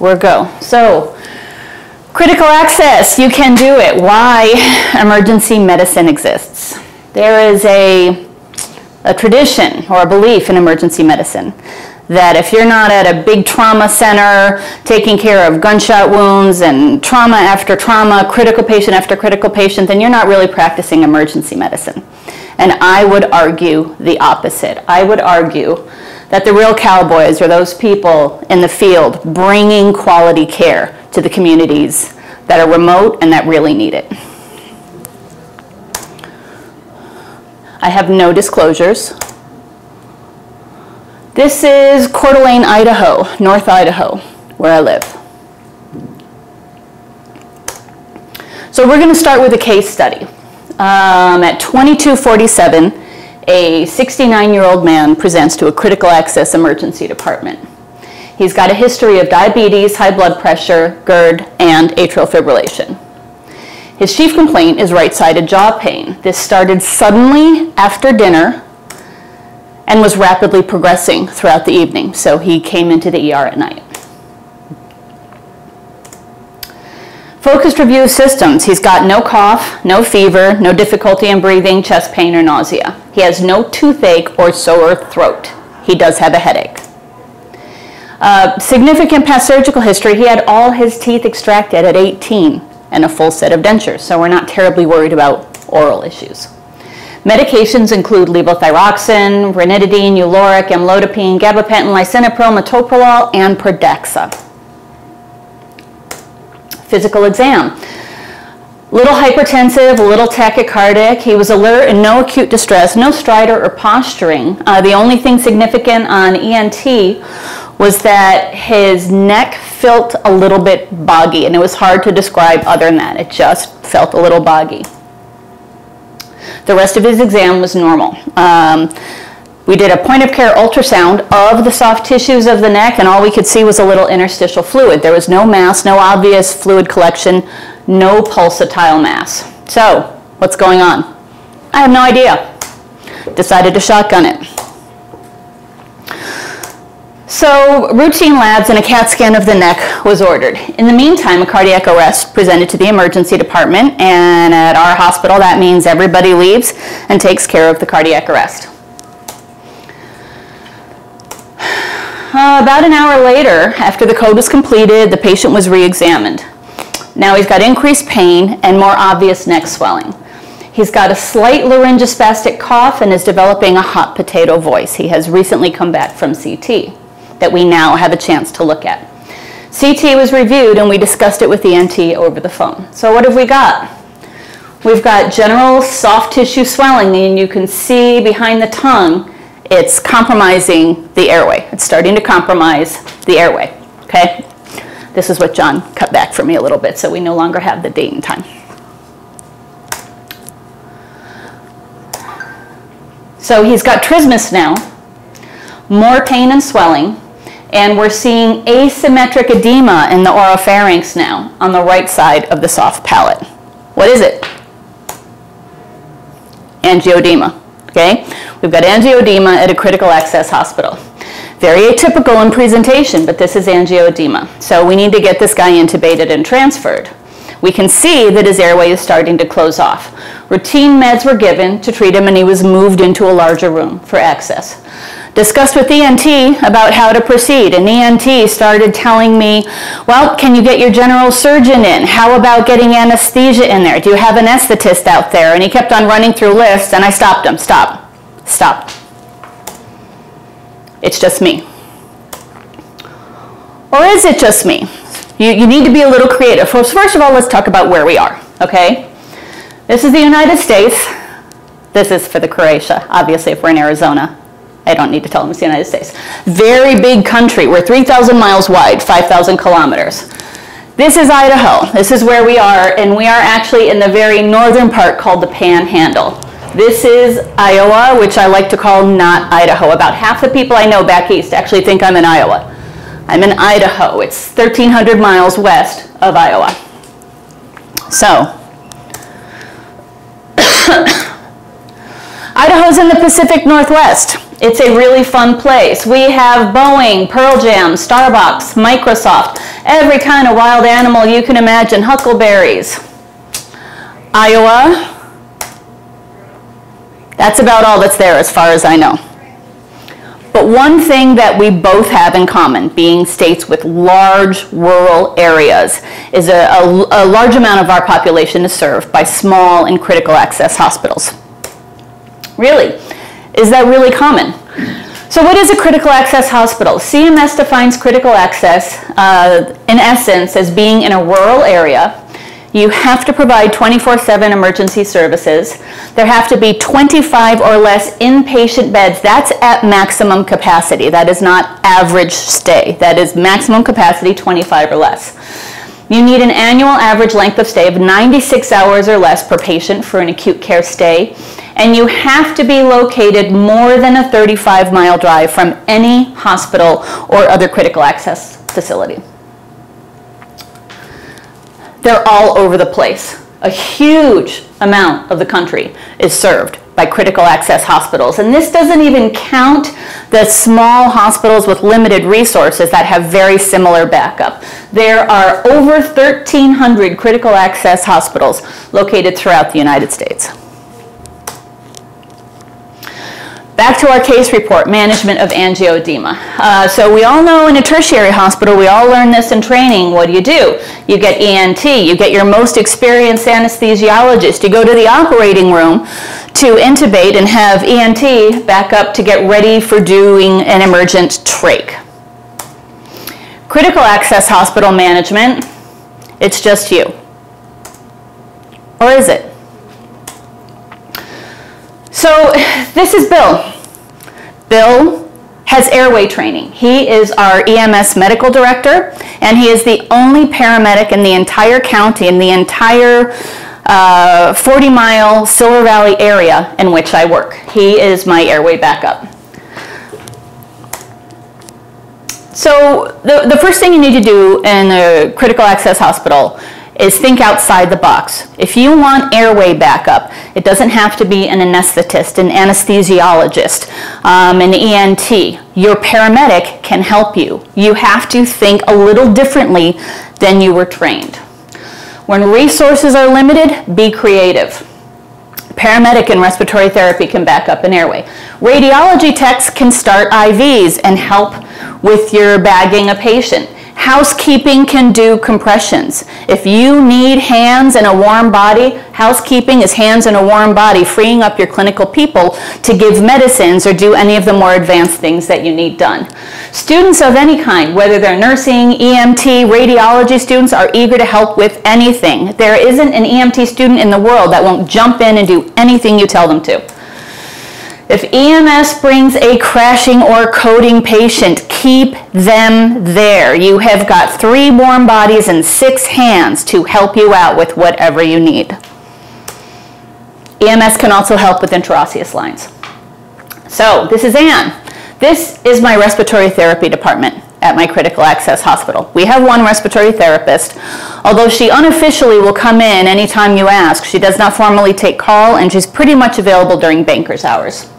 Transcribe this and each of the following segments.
we're go. So, critical access, you can do it. Why emergency medicine exists. There is a, a tradition or a belief in emergency medicine that if you're not at a big trauma center taking care of gunshot wounds and trauma after trauma, critical patient after critical patient, then you're not really practicing emergency medicine. And I would argue the opposite. I would argue that the real cowboys are those people in the field bringing quality care to the communities that are remote and that really need it. I have no disclosures. This is Coeur d'Alene, Idaho, North Idaho, where I live. So we're going to start with a case study. Um, at 2247, a 69-year-old man presents to a critical access emergency department. He's got a history of diabetes, high blood pressure, GERD, and atrial fibrillation. His chief complaint is right-sided jaw pain. This started suddenly after dinner and was rapidly progressing throughout the evening, so he came into the ER at night. Focused review of systems. He's got no cough, no fever, no difficulty in breathing, chest pain, or nausea. He has no toothache or sore throat. He does have a headache. Uh, significant past surgical history. He had all his teeth extracted at 18 and a full set of dentures, so we're not terribly worried about oral issues. Medications include levothyroxine, ranitidine, Uloric, amlodipine, gabapentin, lisinopril, metoprolol, and Pradaxa. Physical exam. Little hypertensive, a little tachycardic. He was alert and no acute distress, no stridor or posturing. Uh, the only thing significant on ENT was that his neck felt a little bit boggy, and it was hard to describe other than that. It just felt a little boggy. The rest of his exam was normal. Um, we did a point of care ultrasound of the soft tissues of the neck, and all we could see was a little interstitial fluid. There was no mass, no obvious fluid collection, no pulsatile mass. So, what's going on? I have no idea. Decided to shotgun it. So routine labs and a CAT scan of the neck was ordered. In the meantime, a cardiac arrest presented to the emergency department, and at our hospital, that means everybody leaves and takes care of the cardiac arrest. Uh, about an hour later, after the code was completed, the patient was re-examined. Now he's got increased pain and more obvious neck swelling. He's got a slight laryngospastic cough and is developing a hot potato voice. He has recently come back from CT that we now have a chance to look at. CT was reviewed and we discussed it with the ENT over the phone. So what have we got? We've got general soft tissue swelling and you can see behind the tongue it's compromising the airway. It's starting to compromise the airway, okay? This is what John cut back for me a little bit so we no longer have the date and time. So he's got trismus now, more pain and swelling, and we're seeing asymmetric edema in the oropharynx now on the right side of the soft palate. What is it? Angioedema, okay? We've got angioedema at a critical access hospital. Very atypical in presentation, but this is angioedema. So we need to get this guy intubated and transferred. We can see that his airway is starting to close off. Routine meds were given to treat him and he was moved into a larger room for access discussed with ENT about how to proceed. And ENT started telling me, well, can you get your general surgeon in? How about getting anesthesia in there? Do you have an anesthetist out there? And he kept on running through lists, and I stopped him. Stop. Stop. It's just me. Or is it just me? You, you need to be a little creative. First, first of all, let's talk about where we are, okay? This is the United States. This is for the Croatia, obviously, if we're in Arizona. I don't need to tell them it's the United States. Very big country. We're 3,000 miles wide, 5,000 kilometers. This is Idaho. This is where we are, and we are actually in the very northern part called the Panhandle. This is Iowa, which I like to call not Idaho. About half the people I know back east actually think I'm in Iowa. I'm in Idaho. It's 1,300 miles west of Iowa. So, Idaho's in the Pacific Northwest. It's a really fun place. We have Boeing, Pearl Jam, Starbucks, Microsoft, every kind of wild animal you can imagine, huckleberries. Iowa, that's about all that's there as far as I know. But one thing that we both have in common, being states with large rural areas, is a, a, a, large amount of our population is served by small and critical access hospitals. Really? Is that really common? So what is a critical access hospital? CMS defines critical access, uh, in essence, as being in a rural area you have to provide 24-7 emergency services. There have to be 25 or less inpatient beds. That's at maximum capacity. That is not average stay. That is maximum capacity, 25 or less. You need an annual average length of stay of 96 hours or less per patient for an acute care stay. And you have to be located more than a 35 mile drive from any hospital or other critical access facility. They're all over the place. A huge amount of the country is served by critical access hospitals. And this doesn't even count the small hospitals with limited resources that have very similar backup. There are over 1,300 critical access hospitals located throughout the United States. Back to our case report, management of angioedema. Uh, so we all know in a tertiary hospital, we all learn this in training. What do you do? You get ENT, you get your most experienced anesthesiologist, you go to the operating room to intubate and have ENT back up to get ready for doing an emergent trach. Critical access hospital management, it's just you. Or is it? So this is Bill. Bill has airway training. He is our EMS medical director, and he is the only paramedic in the entire county, in the entire 40-mile uh, Silver Valley area in which I work. He is my airway backup. So the, the first thing you need to do in a critical access hospital is think outside the box. If you want airway backup, it doesn't have to be an anesthetist, an anesthesiologist, um, an ENT. Your paramedic can help you. You have to think a little differently than you were trained. When resources are limited, be creative. Paramedic and respiratory therapy can back up an airway. Radiology techs can start IVs and help with your bagging a patient. Housekeeping can do compressions. If you need hands and a warm body, housekeeping is hands and a warm body, freeing up your clinical people to give medicines or do any of the more advanced things that you need done. Students of any kind, whether they're nursing, EMT, radiology students, are eager to help with anything. There isn't an EMT student in the world that won't jump in and do anything you tell them to. If EMS brings a crashing or coding patient, keep them there. You have got three warm bodies and six hands to help you out with whatever you need. EMS can also help with interosseous lines. So this is Anne. This is my respiratory therapy department at my critical access hospital. We have one respiratory therapist, although she unofficially will come in anytime you ask. She does not formally take call and she's pretty much available during banker's hours.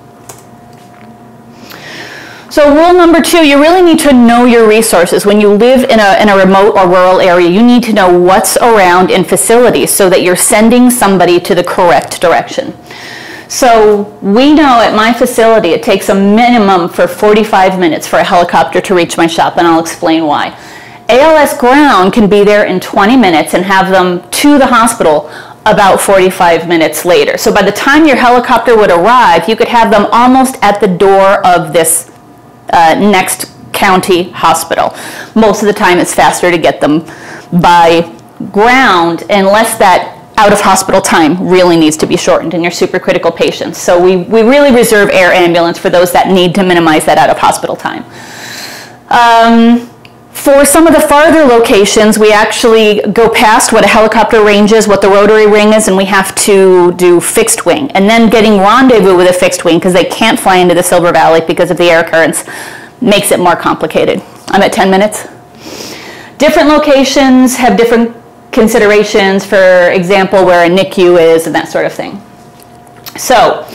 So rule number two, you really need to know your resources. When you live in a, in a remote or rural area, you need to know what's around in facilities so that you're sending somebody to the correct direction. So we know at my facility it takes a minimum for 45 minutes for a helicopter to reach my shop, and I'll explain why. ALS ground can be there in 20 minutes and have them to the hospital about 45 minutes later. So by the time your helicopter would arrive, you could have them almost at the door of this uh, next county hospital. Most of the time it's faster to get them by ground unless that out of hospital time really needs to be shortened in your supercritical patients. So we, we really reserve air ambulance for those that need to minimize that out of hospital time. Um, for some of the farther locations, we actually go past what a helicopter range is, what the rotary wing is, and we have to do fixed wing. And then getting rendezvous with a fixed wing, because they can't fly into the Silver Valley because of the air currents, makes it more complicated. I'm at 10 minutes. Different locations have different considerations, for example, where a NICU is and that sort of thing. So,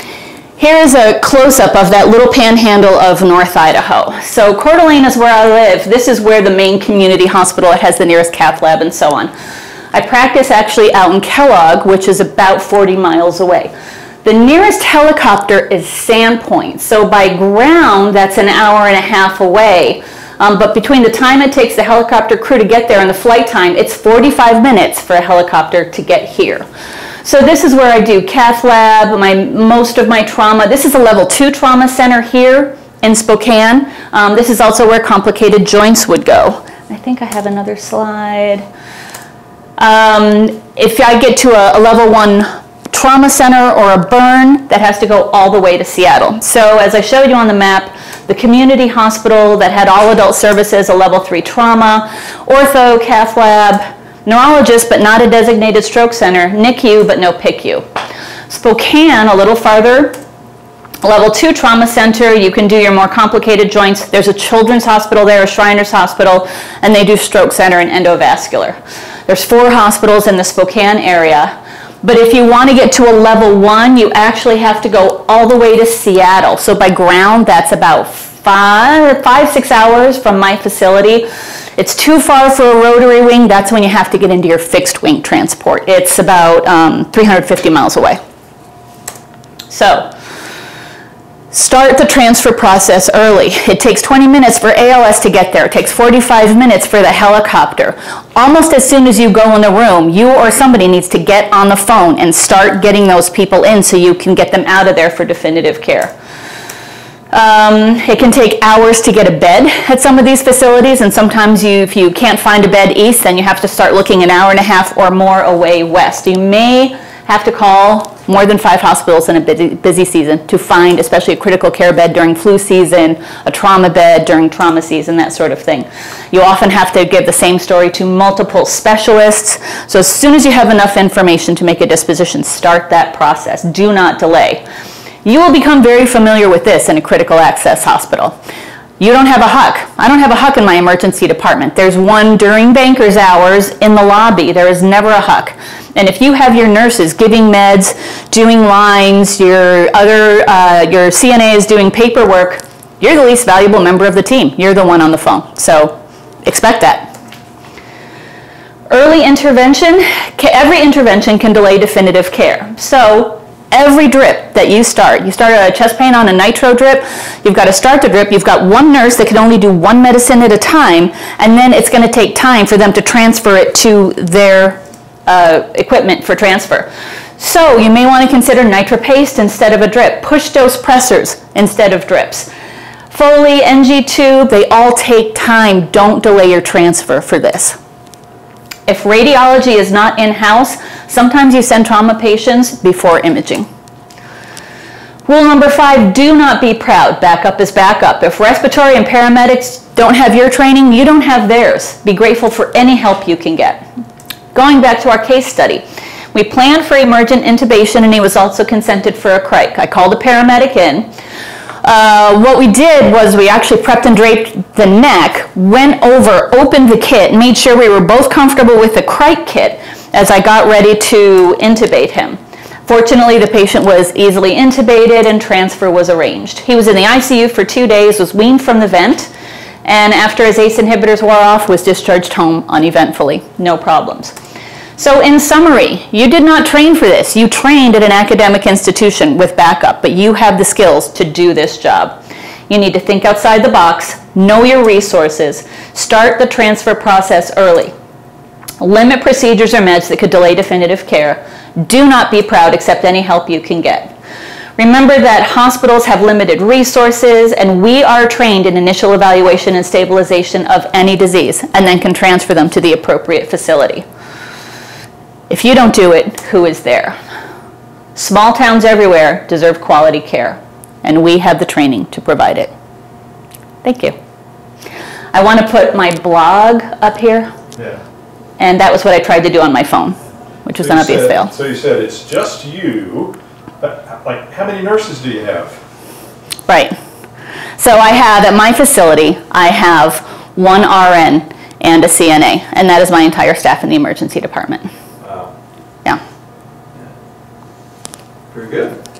Here is a close-up of that little panhandle of North Idaho. So Coeur d'Alene is where I live. This is where the main community hospital it has the nearest cath lab and so on. I practice actually out in Kellogg, which is about 40 miles away. The nearest helicopter is Sandpoint. So by ground, that's an hour and a half away. Um, but between the time it takes the helicopter crew to get there and the flight time, it's 45 minutes for a helicopter to get here. So this is where I do cath lab, my, most of my trauma. This is a level two trauma center here in Spokane. Um, this is also where complicated joints would go. I think I have another slide. Um, if I get to a, a level one trauma center or a burn, that has to go all the way to Seattle. So as I showed you on the map, the community hospital that had all adult services, a level three trauma, ortho, cath lab, neurologist but not a designated stroke center, NICU but no PICU. Spokane, a little farther, level two trauma center, you can do your more complicated joints. There's a children's hospital there, a Shriners Hospital, and they do stroke center and endovascular. There's four hospitals in the Spokane area. But if you want to get to a level one, you actually have to go all the way to Seattle. So by ground, that's about five, five, six hours from my facility. It's too far for a rotary wing. That's when you have to get into your fixed wing transport. It's about um, 350 miles away. So start the transfer process early. It takes 20 minutes for ALS to get there. It takes 45 minutes for the helicopter. Almost as soon as you go in the room, you or somebody needs to get on the phone and start getting those people in so you can get them out of there for definitive care. Um, it can take hours to get a bed at some of these facilities, and sometimes you, if you can't find a bed east, then you have to start looking an hour and a half or more away west. You may have to call more than five hospitals in a busy, busy season to find, especially a critical care bed during flu season, a trauma bed during trauma season, that sort of thing. You often have to give the same story to multiple specialists. So as soon as you have enough information to make a disposition, start that process. Do not delay. You will become very familiar with this in a critical access hospital. You don't have a HUC. I don't have a HUC in my emergency department. There's one during banker's hours in the lobby. There is never a HUC. And if you have your nurses giving meds, doing lines, your other, uh, your CNA is doing paperwork, you're the least valuable member of the team. You're the one on the phone. So expect that. Early intervention, every intervention can delay definitive care. So every drip that you start. You start a chest pain on a nitro drip, you've got to start the drip, you've got one nurse that can only do one medicine at a time, and then it's going to take time for them to transfer it to their uh, equipment for transfer. So you may want to consider nitro paste instead of a drip, push dose pressors instead of drips. Foley, NG tube, they all take time. Don't delay your transfer for this. If radiology is not in-house, sometimes you send trauma patients before imaging. Rule number five, do not be proud. Backup is backup. If respiratory and paramedics don't have your training, you don't have theirs. Be grateful for any help you can get. Going back to our case study, we planned for emergent intubation and he was also consented for a cric. I called a paramedic in. Uh, what we did was we actually prepped and draped the neck, went over, opened the kit, made sure we were both comfortable with the cric kit as I got ready to intubate him. Fortunately, the patient was easily intubated and transfer was arranged. He was in the ICU for two days, was weaned from the vent, and after his ACE inhibitors wore off, was discharged home uneventfully, no problems. So in summary, you did not train for this. You trained at an academic institution with backup, but you have the skills to do this job. You need to think outside the box, know your resources, start the transfer process early. Limit procedures or meds that could delay definitive care. Do not be proud, accept any help you can get. Remember that hospitals have limited resources and we are trained in initial evaluation and stabilization of any disease and then can transfer them to the appropriate facility. If you don't do it, who is there? Small towns everywhere deserve quality care, and we have the training to provide it. Thank you. I want to put my blog up here. Yeah. And that was what I tried to do on my phone, which was So an obvious said- fail. So you said it's just you, but like, how many nurses do you have? Right. So I have, at my facility, I have one RN and a CNA, and that is my entire staff in the emergency department. Wow, Yeah. Very good.